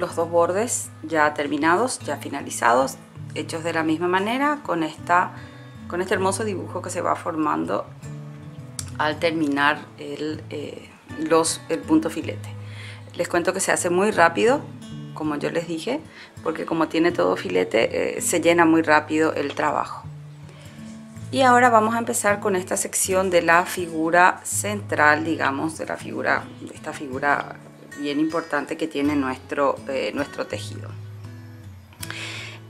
los dos bordes ya terminados, ya finalizados, hechos de la misma manera con, esta, con este hermoso dibujo que se va formando al terminar el, eh, los, el punto filete. Les cuento que se hace muy rápido, como yo les dije, porque como tiene todo filete, eh, se llena muy rápido el trabajo. Y ahora vamos a empezar con esta sección de la figura central, digamos, de la figura, esta figura bien importante que tiene nuestro, eh, nuestro tejido.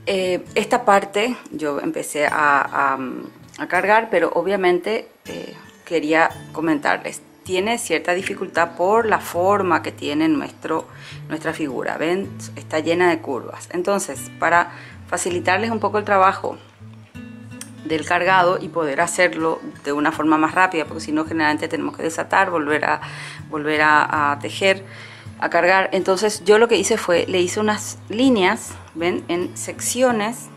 Eh, esta parte yo empecé a, cargar, pero obviamente eh, quería comentarles, tiene cierta dificultad por la forma que tiene nuestro, nuestra figura, ven, está llena de curvas. Entonces, para facilitarles un poco el trabajo del cargado y poder hacerlo de una forma más rápida, porque si no generalmente tenemos que desatar, volver a, volver a tejer, a cargar. Entonces yo lo que hice fue, le hice unas líneas, ven, en secciones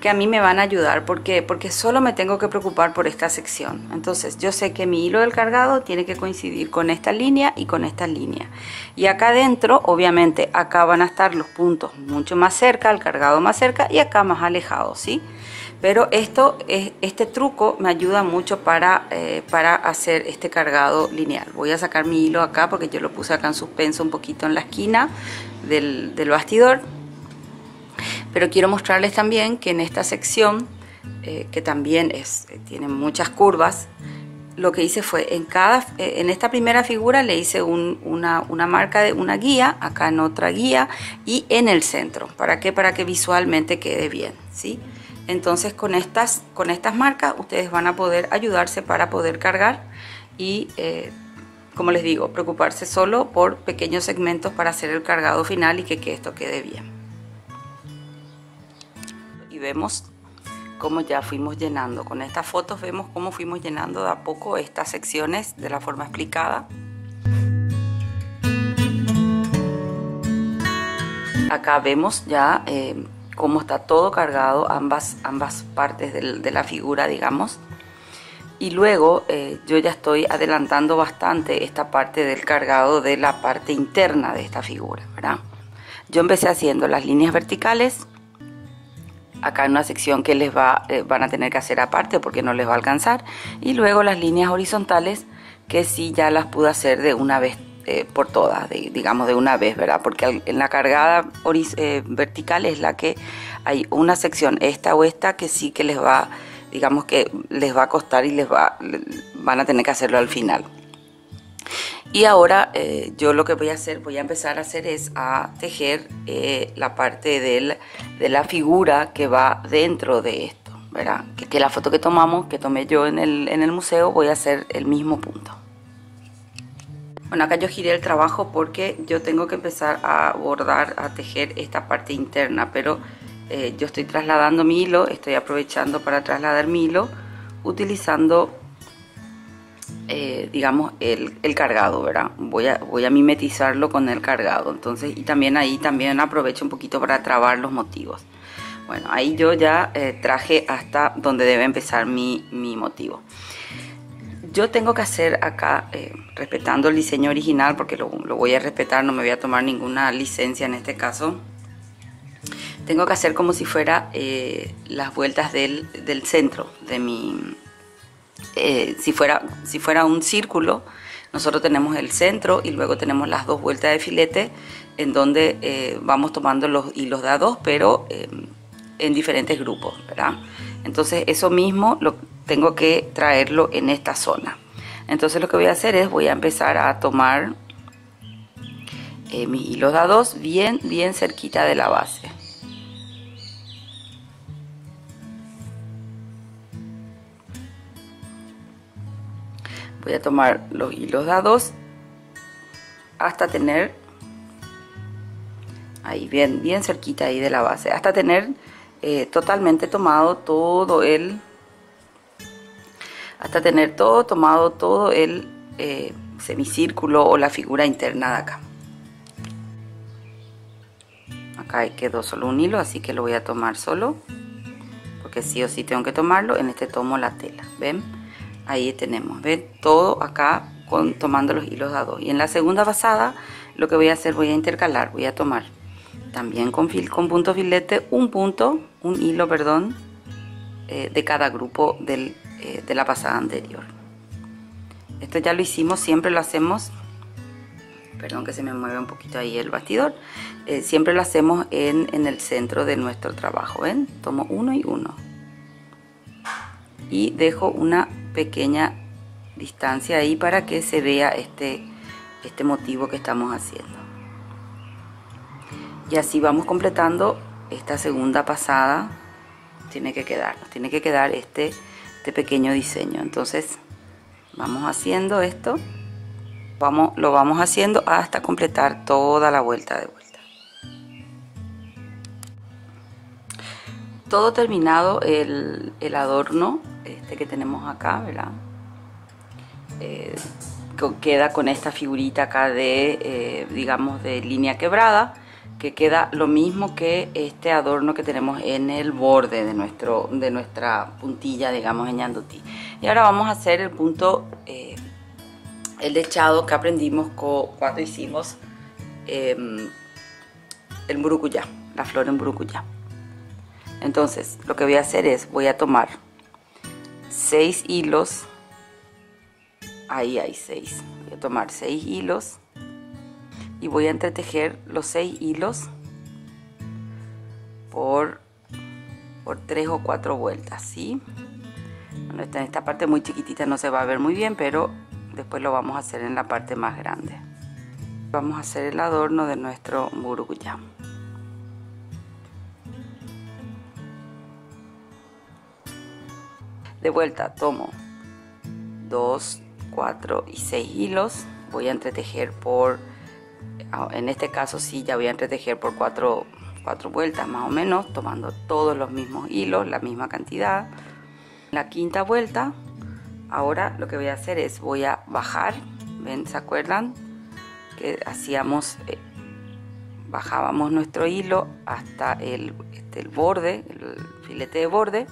que a mí me van a ayudar. Porque solo me tengo que preocupar por esta sección. Entonces yo sé que mi hilo del cargado tiene que coincidir con esta línea y con esta línea. Y acá adentro, obviamente, acá van a estar los puntos mucho más cerca, el cargado más cerca y acá más alejado, ¿sí? Pero esto este truco me ayuda mucho para, eh, para hacer este cargado lineal. Voy a sacar mi hilo acá porque yo lo puse acá en suspenso un poquito en la esquina del, bastidor. Pero quiero mostrarles también que en esta sección eh, que también es, eh, tiene muchas curvas lo que hice fue en cada en esta primera figura le hice una, una, marca de una guía acá en otra guía y en el centro. Para que para que visualmente quede bien ¿sí? Entonces con estas, con estas marcas ustedes van a poder ayudarse para poder cargar y eh, como les digo, preocuparse solo por pequeños segmentos para hacer el cargado final y que, esto quede bien. Y vemos cómo ya fuimos llenando. Con estas fotos vemos cómo fuimos llenando de a poco estas secciones de la forma explicada. Acá vemos ya eh, cómo está todo cargado, ambas, ambas partes de la figura, digamos. Y luego eh, yo ya estoy adelantando bastante esta parte del cargado de la parte interna de esta figura, ¿verdad? Yo empecé haciendo las líneas verticales, acá en una sección que les va, eh, van a tener que hacer aparte porque no les va a alcanzar, y luego las líneas horizontales que sí ya las pude hacer de una vez eh, por todas, digamos de una vez, ¿verdad? Porque en la cargada eh, vertical es la que hay una sección, esta o esta, que sí que les va, digamos que les va a costar y les va, van a tener que hacerlo al final. Y ahora eh, yo lo que voy a hacer, voy a empezar a hacer es a tejer la parte del, de la figura que va dentro de esto, ¿verdad? Que, que la foto que tomamos, que tomé yo en el, en el museo, voy a hacer el mismo punto. Bueno, acá yo giré el trabajo porque yo tengo que empezar a bordar, a tejer esta parte interna, pero eh, yo estoy trasladando mi hilo, estoy aprovechando para trasladar mi hilo utilizando, eh, digamos, el, cargado, ¿verdad? Voy a, voy a mimetizarlo con el cargado, entonces, y también ahí también aprovecho un poquito para trabar los motivos. Bueno, ahí yo ya eh, traje hasta donde debe empezar mi, mi motivo yo tengo que hacer acá, eh, respetando el diseño original, porque lo, voy a respetar, no me voy a tomar ninguna licencia en este caso, tengo que hacer como si fuera eh, las vueltas del, centro de mi... Eh, si, fuera, si fuera un círculo, nosotros tenemos el centro y luego tenemos las dos vueltas de filete en donde vamos tomando los hilos de a dos, pero en diferentes grupos, ¿verdad? Entonces eso mismo lo, tengo que traerlo en esta zona. Entonces lo que voy a hacer es voy a empezar a tomar eh, mis hilos dados bien, bien cerquita de la base. Voy a tomar los hilos dados hasta tener ahí bien, bien cerquita ahí de la base, hasta tener eh, totalmente tomado todo el hasta tener todo tomado, todo el eh, semicírculo o la figura interna de acá. Acá quedó solo un hilo, así que lo voy a tomar solo, porque sí o sí tengo que tomarlo. En este tomo la tela, ¿ven? Ahí tenemos, ¿ven? Todo acá con, tomando los hilos a dos. Y en la segunda pasada lo que voy a hacer, voy a intercalar, voy a tomar también con, fil, con punto filete un punto, un hilo, perdón, eh, de cada grupo del, eh, de la pasada anterior. Esto ya lo hicimos, siempre lo hacemos, perdón que se me mueve un poquito ahí el bastidor, eh, siempre lo hacemos en, en, el centro de nuestro trabajo, ¿ven? Tomo uno y uno. Y dejo una pequeña distancia ahí para que se vea este, este motivo que estamos haciendo. Y así vamos completando esta segunda pasada. Tiene que quedar, tiene que quedar este, este pequeño diseño. Entonces vamos haciendo esto. Vamos, lo vamos haciendo hasta completar toda la vuelta de vuelta. Todo terminado el, el adorno este que tenemos acá, ¿verdad? Eh, queda con esta figurita acá de, eh, digamos, de línea quebrada, que queda lo mismo que este adorno que tenemos en el borde de, nuestro, de nuestra puntilla, digamos, en Yanduti. Y ahora vamos a hacer el punto, eh, el dechado que aprendimos cuando hicimos em, el burucuyá, la flor en burucuyá. Entonces, lo que voy a hacer es, voy a tomar seis hilos ahí hay seis voy a tomar seis hilos y voy a entretejer los seis hilos por por tres o cuatro vueltas ¿sí? bueno, esta, esta parte muy chiquitita no se va a ver muy bien pero después lo vamos a hacer en la parte más grande. Vamos a hacer el adorno de nuestro buruguyá de vuelta tomo dos 4 y 6 hilos. Voy a entretejer por en este caso sí ya voy a entretejer por 4 cuatro vueltas más o menos tomando todos los mismos hilos la misma cantidad. La quinta vuelta ahora lo que voy a hacer es voy a bajar ven se acuerdan que hacíamos eh, bajábamos nuestro hilo hasta el, este, el borde el filete de borde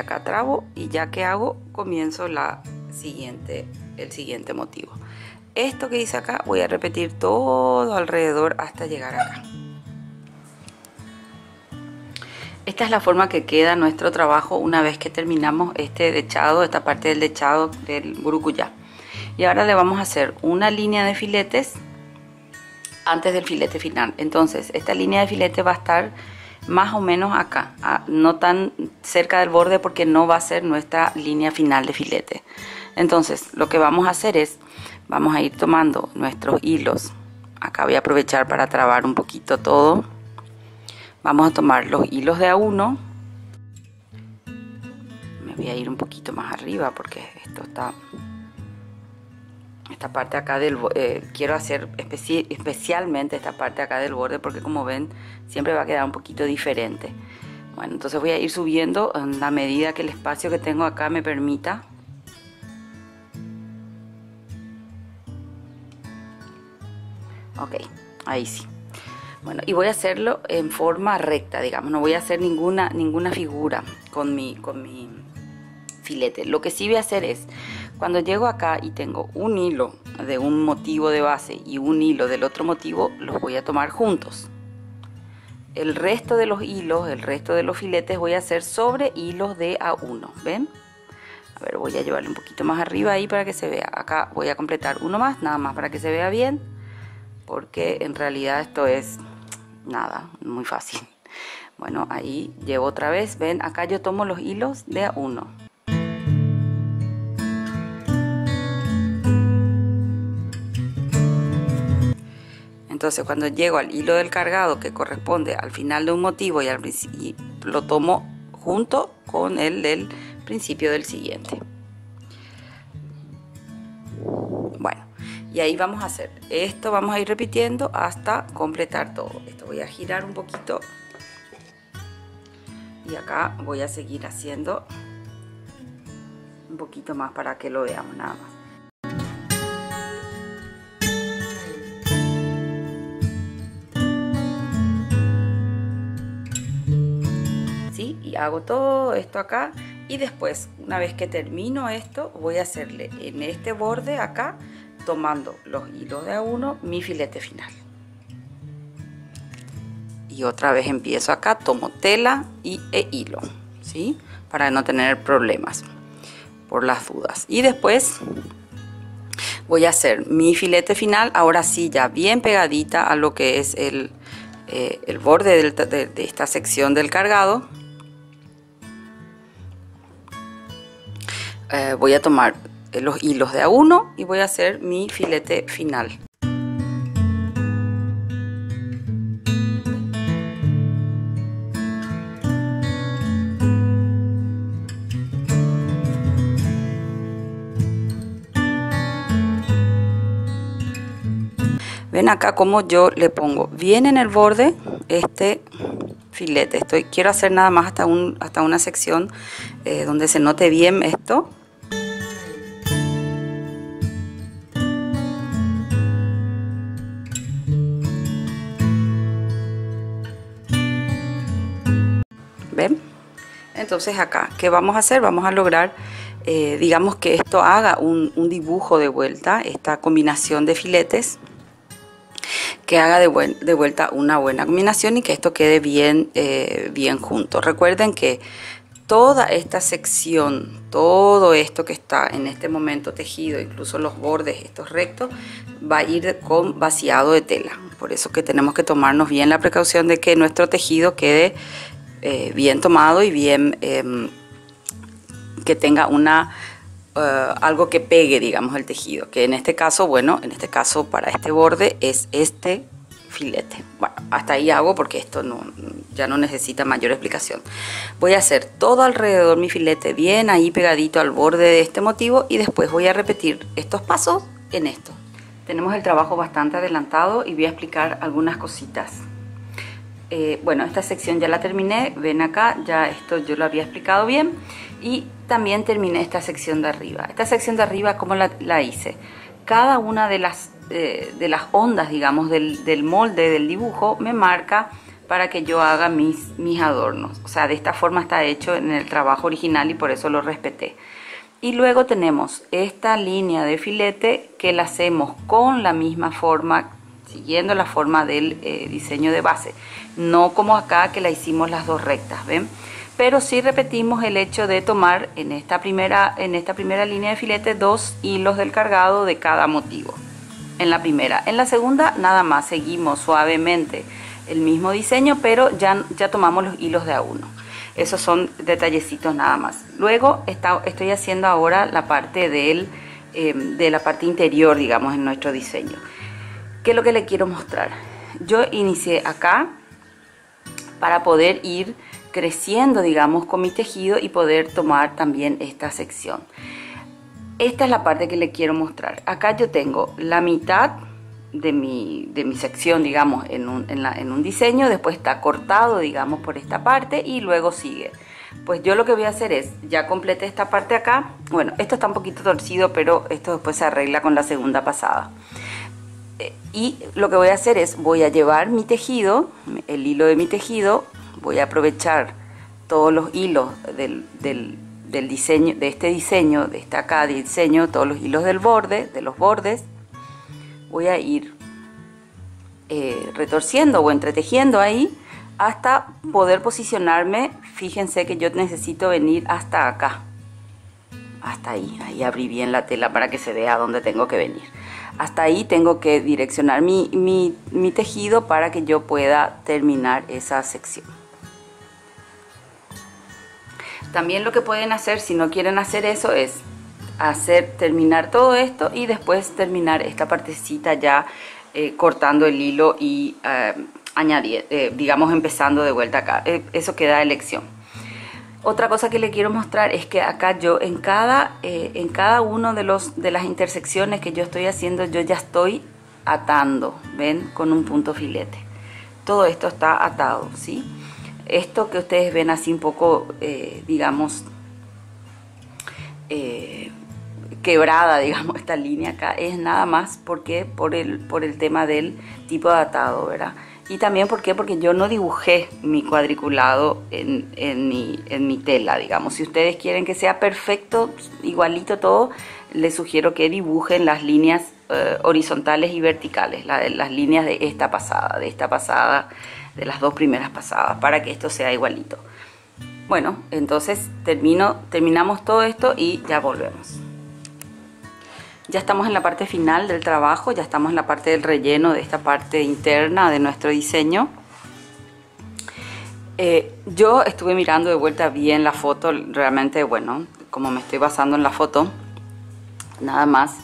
acá trabo y ya que hago comienzo la siguiente el siguiente motivo. Esto que hice acá voy a repetir todo alrededor hasta llegar acá. Esta es la forma que queda nuestro trabajo una vez que terminamos este dechado esta parte del dechado del burucuyá y ahora le vamos a hacer una línea de filetes antes del filete final. Entonces esta línea de filete va a estar más o menos acá, no tan cerca del borde porque no va a ser nuestra línea final de filete. Entonces lo que vamos a hacer es, vamos a ir tomando nuestros hilos, acá voy a aprovechar para trabar un poquito todo, vamos a tomar los hilos de a uno, me voy a ir un poquito más arriba porque esto está esta parte acá del eh, quiero hacer especialmente esta parte acá del borde porque como ven siempre va a quedar un poquito diferente. Bueno entonces voy a ir subiendo en la medida que el espacio que tengo acá me permita. Ok ahí sí. Bueno y voy a hacerlo en forma recta digamos no voy a hacer ninguna ninguna figura con mi con mi filete. Lo que sí voy a hacer es cuando llego acá y tengo un hilo de un motivo de base y un hilo del otro motivo, los voy a tomar juntos. El resto de los hilos, el resto de los filetes voy a hacer sobre hilos de A1, ¿ven? A ver, voy a llevarle un poquito más arriba ahí para que se vea. Acá voy a completar uno más, nada más para que se vea bien, porque en realidad esto es nada, muy fácil. Bueno, ahí llevo otra vez, ven, acá yo tomo los hilos de A1. Entonces cuando llego al hilo del cargado que corresponde al final de un motivo y, al, lo tomo junto con el del principio del siguiente. Bueno, y ahí vamos a hacer esto, vamos a ir repitiendo hasta completar todo. Esto voy a girar un poquito y acá voy a seguir haciendo un poquito más para que lo veamos nada más. Hago todo esto acá y después, una vez que termino esto, voy a hacerle en este borde acá, tomando los hilos de a uno, mi filete final. Y otra vez empiezo acá, tomo tela y e hilo, ¿sí? Para no tener problemas por las dudas. Y después voy a hacer mi filete final, ahora sí ya bien pegadita a lo que es el, eh, el borde de, esta sección del cargado. Eh, voy a tomar los hilos de a uno y voy a hacer mi filete final. ven acá como yo le pongo bien en el borde este filete estoy quiero hacer nada más hasta un hasta una sección eh, donde se note bien esto entonces acá qué vamos a hacer vamos a lograr eh, digamos que esto haga un, dibujo de vuelta esta combinación de filetes que haga de, vuelta una buena combinación y que esto quede bien, eh, bien junto. Recuerden que toda esta sección, todo esto que está en este momento tejido, incluso los bordes, estos rectos, va a ir con vaciado de tela. Por eso que tenemos que tomarnos bien la precaución de que nuestro tejido quede eh, bien tomado y bien em, que tenga una eh, algo que pegue, digamos, el tejido. Que en este caso, bueno, en este caso para este borde es este filete. Bueno, hasta ahí hago porque esto no, ya no necesita mayor explicación. Voy a hacer todo alrededor mi filete bien ahí pegadito al borde de este motivo y después voy a repetir estos pasos en esto. Tenemos el trabajo bastante adelantado y voy a explicar algunas cositas. Eh, bueno, esta sección ya la terminé, ven acá, ya esto yo lo había explicado bien y también terminé esta sección de arriba. Esta sección de arriba, ¿cómo la, hice? Cada una de las, eh, de las ondas, digamos, del, molde, del dibujo, me marca para que yo haga mis, mis adornos. O sea, de esta forma está hecho en el trabajo original y por eso lo respeté. Y luego tenemos esta línea de filete que la hacemos con la misma forma, siguiendo la forma del eh, diseño de base no como acá que la hicimos las dos rectas, ¿ven? Pero sí repetimos el hecho de tomar en esta primera, en esta primera línea de filete dos hilos del cargado de cada motivo. En la primera. En la segunda nada más, seguimos suavemente el mismo diseño, pero ya, ya tomamos los hilos de a uno. Esos son detallecitos nada más. Luego estoy haciendo ahora la parte del, eh, de la parte interior, digamos, en nuestro diseño. ¿Qué es lo que le quiero mostrar? Yo inicié acá para poder ir creciendo, digamos, con mi tejido y poder tomar también esta sección. Esta es la parte que le quiero mostrar. Acá yo tengo la mitad de mi, de mi sección, digamos, en un, en un diseño, después está cortado, digamos, por esta parte y luego sigue. Pues yo lo que voy a hacer es, ya completé esta parte acá, bueno, esto está un poquito torcido, pero esto después se arregla con la segunda pasada y lo que voy a hacer es voy a llevar mi tejido, el hilo de mi tejido, voy a aprovechar todos los hilos del, diseño, de este diseño, de esta acá diseño, todos los hilos del borde, de los bordes, voy a ir eh, retorciendo o entretejiendo ahí hasta poder posicionarme. Fíjense que yo necesito venir hasta acá, hasta ahí, ahí abrí bien la tela para que se vea dónde tengo que venir hasta ahí tengo que direccionar mi, mi, tejido para que yo pueda terminar esa sección. También lo que pueden hacer si no quieren hacer eso es hacer terminar todo esto y después terminar esta partecita ya eh, cortando el hilo y eh, añadir, eh, digamos empezando de vuelta acá. eso queda elección. Otra cosa que le quiero mostrar es que acá yo en cada, eh, cada uno de, los, de las intersecciones que yo estoy haciendo, yo ya estoy atando, ¿ven? Con un punto filete. Todo esto está atado, ¿sí? Esto que ustedes ven así un poco, eh, digamos, eh, quebrada, digamos, esta línea acá, es nada más porque por el, por el tema del tipo de atado, ¿verdad? Y también, ¿por qué? Porque yo no dibujé mi cuadriculado en, en, mi, en mi tela, digamos. Si ustedes quieren que sea perfecto, igualito todo, les sugiero que dibujen las líneas eh, horizontales y verticales, las líneas de esta pasada, de esta pasada, de las dos primeras pasadas, para que esto sea igualito. Bueno, entonces termino, terminamos todo esto y ya volvemos. Ya estamos en la parte final del trabajo, ya estamos en la parte del relleno de esta parte interna de nuestro diseño. Eh, yo estuve mirando de vuelta bien la foto, realmente, bueno, como me estoy basando en la foto, nada más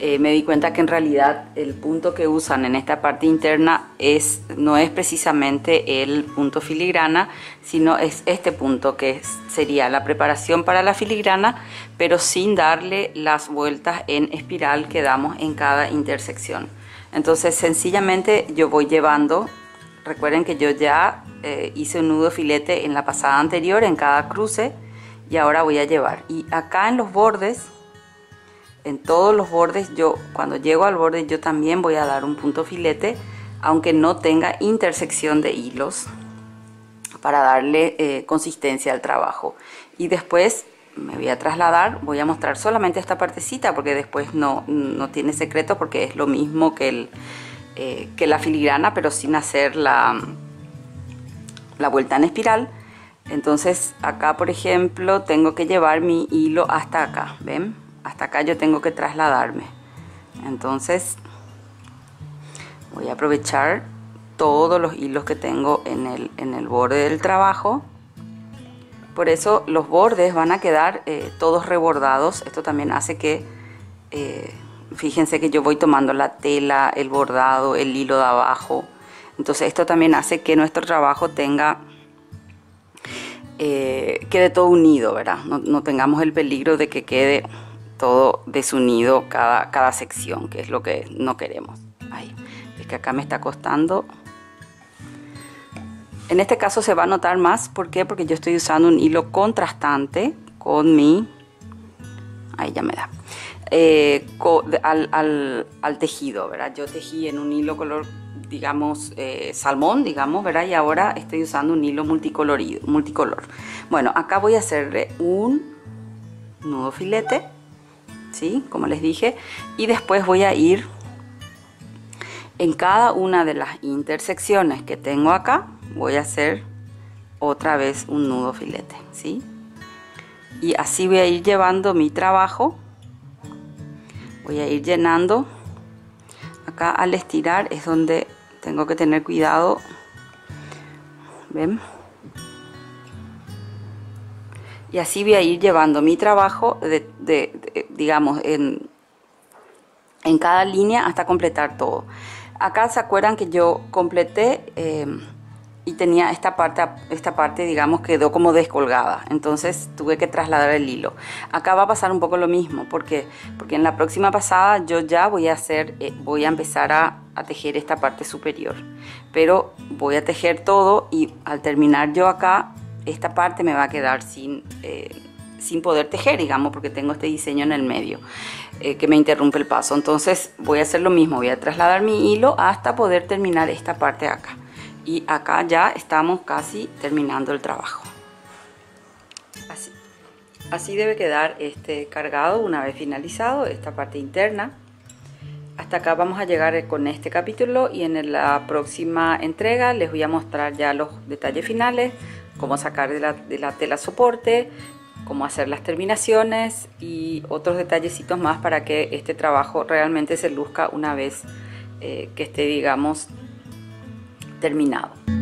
eh, me di cuenta que en realidad el punto que usan en esta parte interna es, no es precisamente el punto filigrana, sino es este punto que sería la preparación para la filigrana, pero sin darle las vueltas en espiral que damos en cada intersección. Entonces sencillamente yo voy llevando, recuerden que yo ya eh, hice un nudo filete en la pasada anterior en cada cruce y ahora voy a llevar. Y acá en los bordes en todos los bordes yo cuando llego al borde yo también voy a dar un punto filete aunque no tenga intersección de hilos para darle eh, consistencia al trabajo. Y después me voy a trasladar voy a mostrar solamente esta partecita porque después no, no tiene secreto porque es lo mismo que, el, eh, que la filigrana pero sin hacer la, la vuelta en espiral. Entonces acá por ejemplo tengo que llevar mi hilo hasta acá ven hasta acá yo tengo que trasladarme. Entonces voy a aprovechar todos los hilos que tengo en el, en el borde del trabajo. Por eso los bordes van a quedar eh, todos rebordados. Esto también hace que eh, fíjense que yo voy tomando la tela el bordado el hilo de abajo. Entonces esto también hace que nuestro trabajo tenga eh, quede todo unido, ¿verdad? No, no, tengamos el peligro de que quede todo desunido cada, cada sección, que es lo que no queremos. Ahí, es que acá me está costando. En este caso se va a notar más, ¿por qué? Porque yo estoy usando un hilo contrastante con mi... Ahí ya me da. Eh, al, al, al, tejido, ¿verdad? Yo tejí en un hilo color, digamos, eh, salmón, digamos, ¿verdad? Y ahora estoy usando un hilo multicolorido, multicolor. Bueno, acá voy a hacerle un nudo filete Como les dije. Y después voy a ir en cada una de las intersecciones que tengo acá, voy a hacer otra vez un nudo filete, ¿sí? Y así voy a ir llevando mi trabajo. Voy a ir llenando. Acá al estirar es donde tengo que tener cuidado. ¿Ven? Y así voy a ir llevando mi trabajo de, digamos en, en, cada línea hasta completar todo. Acá se acuerdan que yo completé em, y tenía esta parte esta parte digamos quedó como descolgada. Entonces tuve que trasladar el hilo. Acá va a pasar un poco lo mismo porque porque en la próxima pasada yo ya voy a hacer eh, voy a empezar a, a tejer esta parte superior. Pero voy a tejer todo y al terminar yo acá esta parte me va a quedar sin, eh, sin poder tejer, digamos, porque tengo este diseño en el medio eh, que me interrumpe el paso. Entonces voy a hacer lo mismo, voy a trasladar mi hilo hasta poder terminar esta parte de acá. Y acá ya estamos casi terminando el trabajo. Así, así debe quedar este cargado una vez finalizado esta parte interna. Hasta acá vamos a llegar con este capítulo y en la próxima entrega les voy a mostrar ya los detalles finales cómo sacar de la, tela soporte, cómo hacer las terminaciones y otros detallecitos más para que este trabajo realmente se luzca una vez eh, que esté, digamos, terminado.